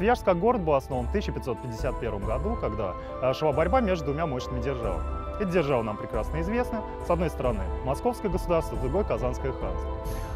Свияжск как город был основан в 1551 году, когда э, шла борьба между двумя мощными державами. Эти державы нам прекрасно известны. С одной стороны Московское государство, с другой Казанское ханство.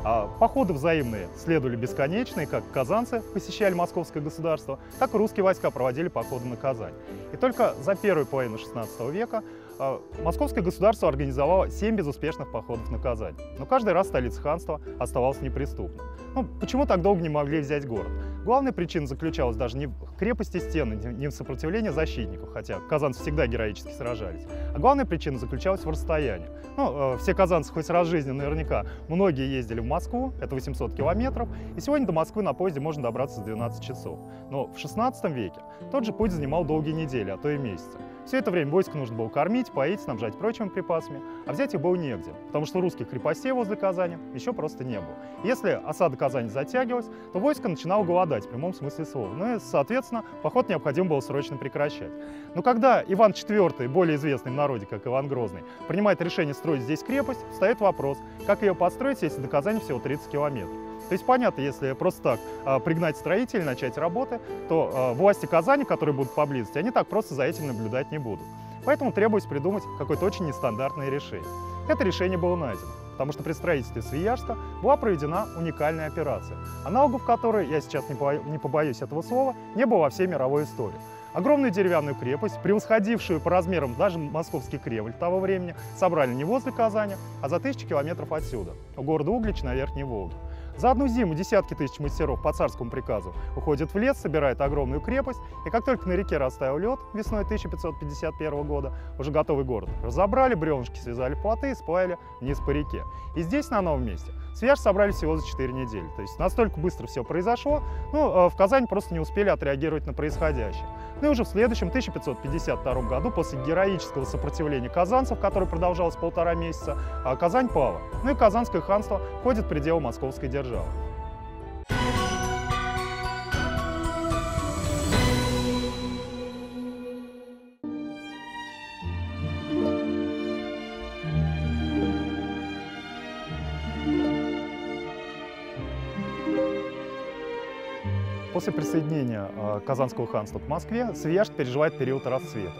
А походы взаимные следовали бесконечные, как казанцы посещали Московское государство, так и русские войска проводили походы на Казань. И только за первую половину XVI века а, Московское государство организовало 7 безуспешных походов на Казань. Но каждый раз столица ханства оставалась неприступной. Ну, почему так долго не могли взять город? Главная причина заключалась даже не в крепости стены, не в сопротивлении защитников, хотя казанцы всегда героически сражались. А главная причина заключалась в расстоянии. Ну, э, все казанцы хоть раз в жизни наверняка, многие ездили в Москву, это 800 километров, и сегодня до Москвы на поезде можно добраться за 12 часов. Но в 16 веке тот же путь занимал долгие недели, а то и месяцы. Все это время войско нужно было кормить, поить, снабжать прочими припасами, а взять их было негде, потому что русских крепостей возле Казани еще просто не было. Если осада Казани затягивалась, то войско начинало голодать в прямом смысле слова. Ну и, соответственно, поход необходимо было срочно прекращать. Но когда Иван IV, более известный в народе как Иван Грозный, принимает решение строить здесь крепость, встает вопрос, как ее построить, если до Казани всего 30 километров. То есть понятно, если просто так э, пригнать строителей, начать работы, то э, власти Казани, которые будут поблизости, они так просто за этим наблюдать не будут. Поэтому требуется придумать какое-то очень нестандартное решение. Это решение было найдено, потому что при строительстве Свияжска была проведена уникальная операция, аналогов которой, я сейчас не побоюсь этого слова, не было во всей мировой истории. Огромную деревянную крепость, превосходившую по размерам даже московский Кремль того времени, собрали не возле Казани, а за тысячи километров отсюда, у города Углич на Верхней Волге. За одну зиму десятки тысяч мастеров по царскому приказу уходят в лес, собирают огромную крепость, и как только на реке растаял лед весной 1551 года, уже готовый город разобрали, бревнышки связали плоты и сплавили вниз по реке. И здесь, на новом месте, Свияж собрали всего за 4 недели. То есть настолько быстро все произошло, ну, э, в Казани просто не успели отреагировать на происходящее. Ну и уже в следующем, 1552 году, после героического сопротивления казанцев, которое продолжалось полтора месяца, а, Казань пала. Ну и Казанское ханство входит в пределы московской державы. После присоединения а, Казанского ханства к Москве Свияжск переживает период расцвета.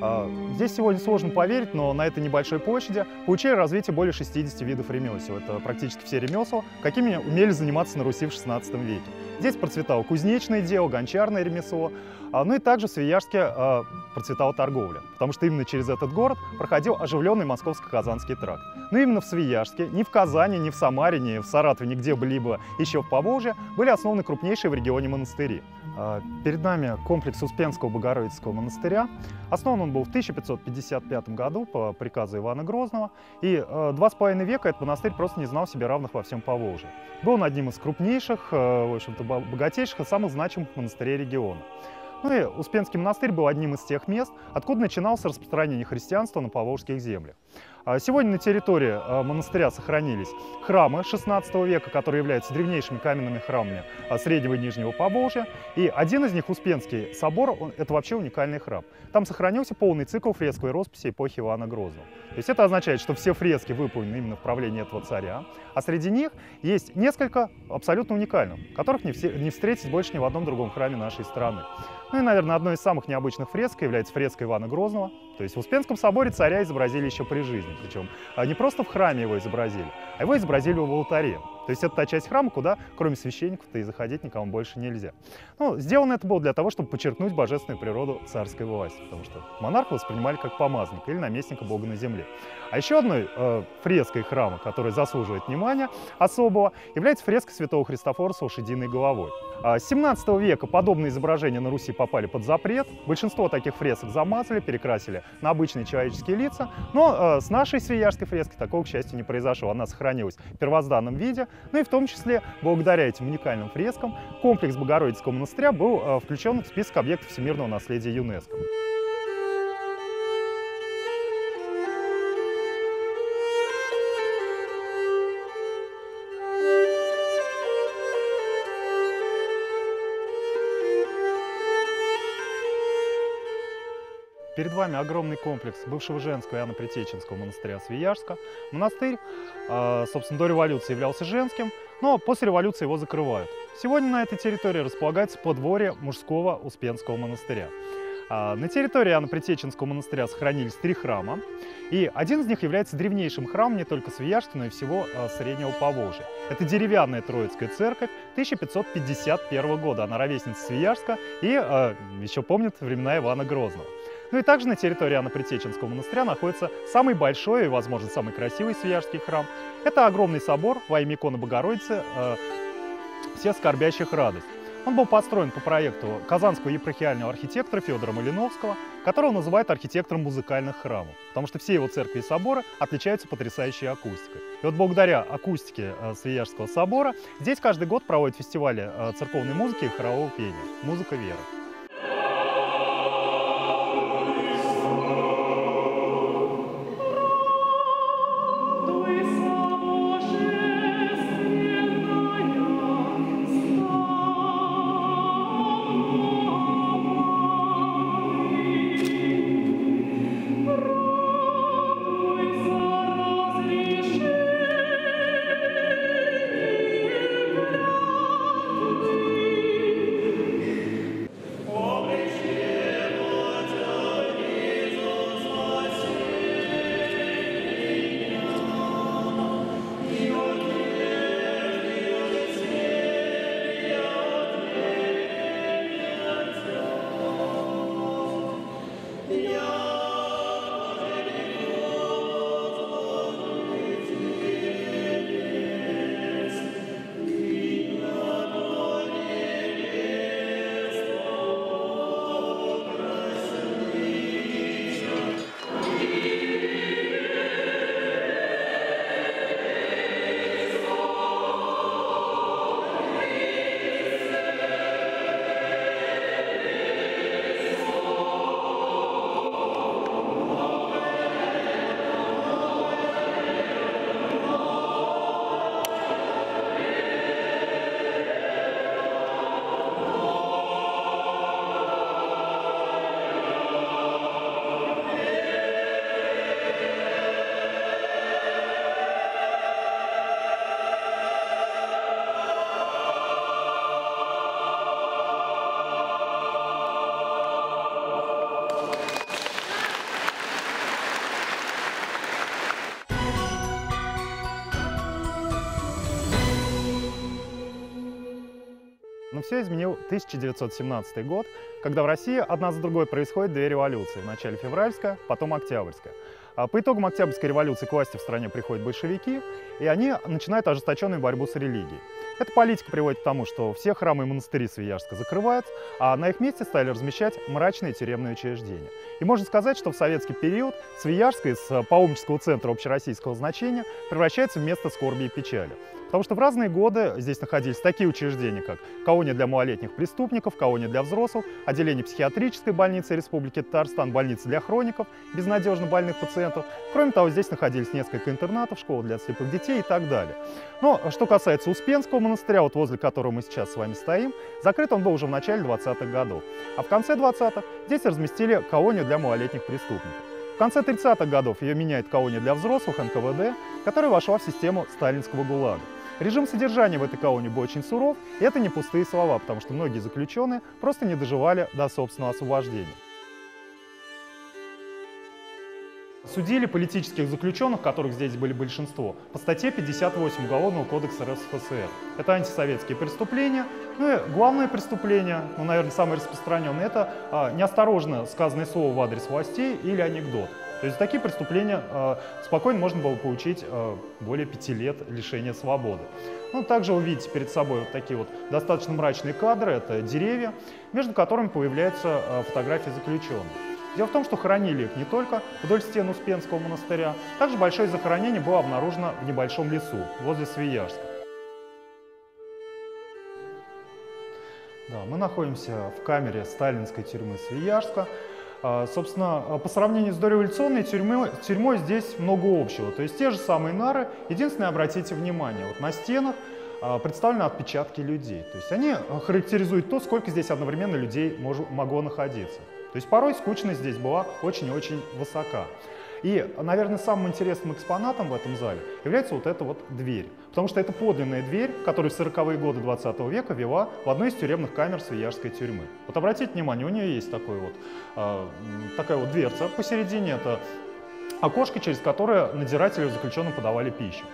А, здесь сегодня сложно поверить, но на этой небольшой площади получили развитие более 60 видов ремесел. Это практически все ремесла, какими умели заниматься на Руси в 16 веке. Здесь процветало кузнечное дело, гончарное ремесло, а, ну и также в Свияжске процветала торговля, потому что именно через этот город проходил оживленный московско-казанский тракт. Но именно в Свияжске, ни в Казани, ни в Самаре, ни в Саратове, нигде бы либо еще в Поволжье были основаны крупнейшие в регионе монастыри. А, перед нами комплекс Успенского Богородицкого монастыря. Основан он был в 1555 году по приказу Ивана Грозного. И а, два с половиной века этот монастырь просто не знал себе равных во всем Поволжье. Был он одним из крупнейших, а, в общем-то, богатейших и самых значимых монастырей региона. Ну и Успенский монастырь был одним из тех мест, откуда начиналось распространение христианства на поволжских землях. А сегодня на территории а, монастыря сохранились храмы XVI века, которые являются древнейшими каменными храмами а, Среднего и Нижнего Поволжья. И один из них, Успенский собор, это вообще уникальный храм. Там сохранился полный цикл фресковой росписи эпохи Ивана Грозного. То есть это означает, что все фрески выполнены именно в правлении этого царя, а среди них есть несколько абсолютно уникальных, которых не, все, не встретить больше ни в одном другом храме нашей страны. Ну и, наверное, одной из самых необычных фресок является фреска Ивана Грозного. То есть в Успенском соборе царя изобразили еще при жизни. Причем не просто в храме его изобразили, а его изобразили в алтаре. То есть это та часть храма, куда, кроме священников-то, и заходить никому больше нельзя. Ну, сделано это было для того, чтобы подчеркнуть божественную природу царской власти, потому что монарха воспринимали как помазника или наместника Бога на земле. А еще одной э, фреской храма, которая заслуживает внимания особого, является фреска святого Христофора с лошадиной головой. А, с 17 века подобные изображения на Руси попали под запрет. Большинство таких фресок замазали, перекрасили на обычные человеческие лица. Но э, с нашей свияжской фреской такого, к счастью, не произошло. Она сохранилась в первозданном виде. Ну и в том числе, благодаря этим уникальным фрескам, комплекс Богородицкого монастыря был э, включен в список объектов всемирного наследия ЮНЕСКО. Перед вами огромный комплекс бывшего женского Иоанна-Притеченского монастыря Свияжска. Монастырь, а, собственно, до революции являлся женским, но после революции его закрывают. Сегодня на этой территории располагается подворье мужского Успенского монастыря. А, на территории Анно-Притеченского монастыря сохранились три храма, и один из них является древнейшим храмом не только Свияжска, но и всего а, Среднего Поволжья. Это деревянная Троицкая церковь 1551 года, она ровесница Свияжска и еще помнит времена Ивана Грозного. Ну и также на территории Анно-Притеченского монастыря находится самый большой и, возможно, самый красивый Свияжский храм. Это огромный собор во имя иконы Богородицы «Все скорбящих радость». Он был построен по проекту казанского епархиального архитектора Федора Малиновского, которого называют архитектором музыкальных храмов, потому что все его церкви и соборы отличаются потрясающей акустикой. И вот благодаря акустике э, Свияжского собора здесь каждый год проводят фестивали э, церковной музыки и хорового пения «Музыка веры». Все изменил 1917 год, когда в России одна за другой происходят две революции. Вначале февральская, потом октябрьская. А по итогам Октябрьской революции к власти в стране приходят большевики, и они начинают ожесточенную борьбу с религией. Эта политика приводит к тому, что все храмы и монастыри Свияжска закрываются, а на их месте стали размещать мрачные тюремные учреждения. И можно сказать, что в советский период Свияжск из паломнического центра общероссийского значения превращается в место скорби и печали. Потому что в разные годы здесь находились такие учреждения, как колония для малолетних преступников, колония для взрослых, отделение психиатрической больницы Республики Татарстан, больница для хроников, безнадежно больных пациентов. Кроме того, здесь находились несколько интернатов, школа для слепых детей и так далее. Но что касается Успенского монастыря, вот возле которого мы сейчас с вами стоим, закрыт он был уже в начале 20-х годов. А в конце 20-х здесь разместили колонию для малолетних преступников. В конце 30-х годов ее меняет колония для взрослых НКВД, которая вошла в систему сталинского ГУЛАГа. Режим содержания в этой колонии был очень суров, и это не пустые слова, потому что многие заключенные просто не доживали до собственного освобождения. Судили политических заключенных, которых здесь были большинство, по статье 58 Уголовного кодекса РСФСР. Это антисоветские преступления. Ну и главное преступление, ну, наверное, самое распространенное, это а, неосторожно сказанное слово в адрес властей или анекдот. То есть такие преступления э, спокойно можно было получить э, более пяти лет лишения свободы. Ну, также вы видите перед собой вот такие вот достаточно мрачные кадры, это деревья, между которыми появляются э, фотографии заключенных. Дело в том, что хоронили их не только вдоль стен Успенского монастыря, также большое захоронение было обнаружено в небольшом лесу возле Свияжска. Да, мы находимся в камере сталинской тюрьмы Свияжска. А, собственно, по сравнению с дореволюционной тюрьмой, тюрьмой здесь много общего. То есть те же самые нары. Единственное, обратите внимание, вот на стенах а, представлены отпечатки людей. То есть они характеризуют то, сколько здесь одновременно людей могло находиться. То есть порой скучность здесь была очень-очень высока. И, наверное, самым интересным экспонатом в этом зале является вот эта вот дверь. Потому что это подлинная дверь, которая в 40-е годы 20 века вела в одной из тюремных камер Свияжской тюрьмы. Вот обратите внимание, у нее есть такой вот, э, такая вот дверца посередине, это окошко, через которое надзиратели заключенным подавали пищу.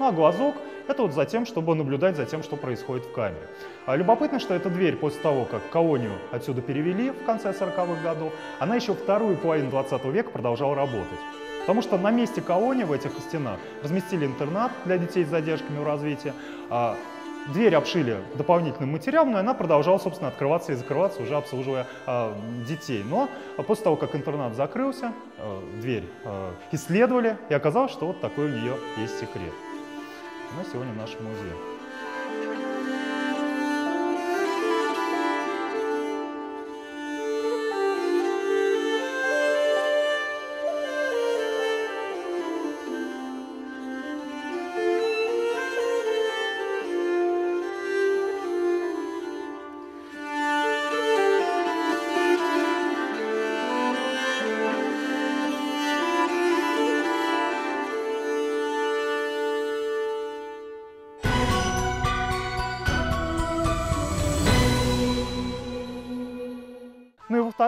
Ну а глазок — это вот за тем, чтобы наблюдать за тем, что происходит в камере. А любопытно, что эта дверь после того, как колонию отсюда перевели в конце 40-х годов, она еще вторую половину 20 века продолжала работать. Потому что на месте колонии в этих стенах разместили интернат для детей с задержками в развитии, а дверь обшили дополнительным материалом, но она продолжала, собственно, открываться и закрываться, уже обслуживая э, детей. Но после того, как интернат закрылся, э, дверь э, исследовали, и оказалось, что вот такой у нее есть секрет. Ну, сегодня в нашем музее.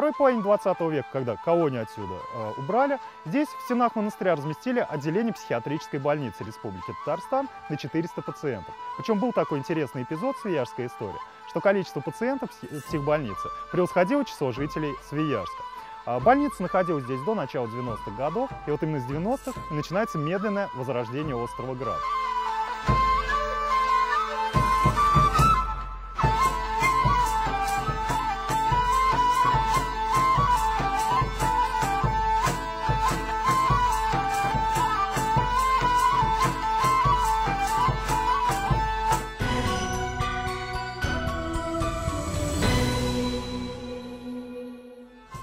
Второй половине 20 века, когда колонию отсюда э, убрали, здесь в стенах монастыря разместили отделение психиатрической больницы Республики Татарстан на 400 пациентов. Причем был такой интересный эпизод в Свияжской истории, что количество пациентов в психбольнице превосходило число жителей Свияжска. А больница находилась здесь до начала 90-х годов, и вот именно с 90-х начинается медленное возрождение острова Град.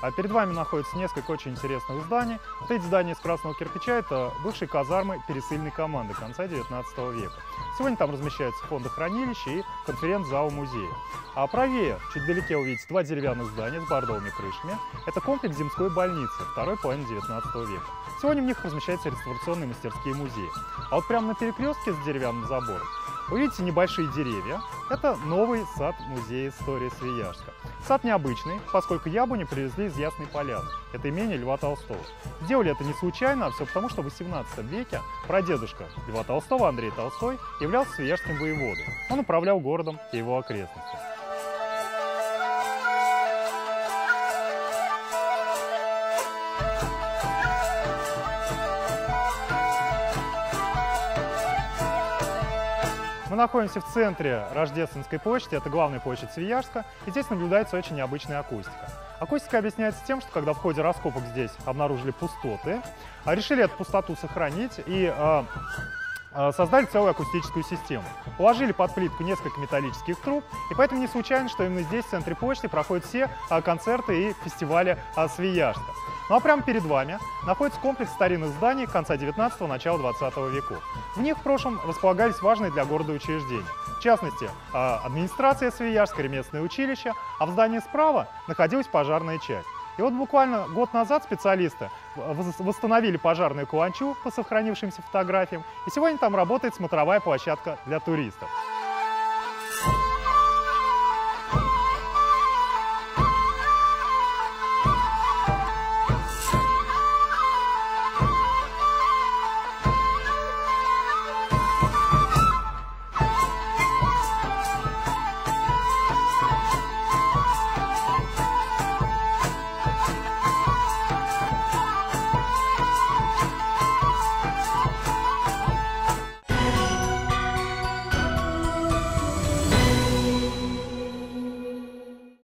А перед вами находится несколько очень интересных зданий. Вот эти здания из красного кирпича – это бывшие казармы пересыльной команды конца 19 века. Сегодня там размещаются фондохранилище и конференц-зал музея. А правее, чуть вдалеке увидите два деревянных здания с бордовыми крышами. Это комплекс земской больницы второй половины 19 века. Сегодня в них размещаются реставрационные мастерские музеи. А вот прямо на перекрестке с деревянным забором вы видите небольшие деревья. Это новый сад музея истории Свияжска. Сад необычный, поскольку яблони привезли из Ясной Поляны. Это имение Льва Толстого. Сделали это не случайно, а все потому, что в 18 веке прадедушка Льва Толстого, Андрей Толстой, являлся свияжским воеводой. Он управлял городом и его окрестностями. Мы находимся в центре Рождественской площади, это главная площадь Свияжска, и здесь наблюдается очень необычная акустика. Акустика объясняется тем, что когда в ходе раскопок здесь обнаружили пустоты, а решили эту пустоту сохранить и э, создали целую акустическую систему. Уложили под плитку несколько металлических труб, и поэтому не случайно, что именно здесь, в центре почты, проходят все концерты и фестивали Свияжска. Ну а прямо перед вами находится комплекс старинных зданий конца 19-го, начала 20 веков. В них в прошлом располагались важные для города учреждения. В частности, администрация Свияжска, ремесленное училище, а в здании справа находилась пожарная часть. И вот буквально год назад специалисты восстановили пожарную каланчу по сохранившимся фотографиям, и сегодня там работает смотровая площадка для туристов.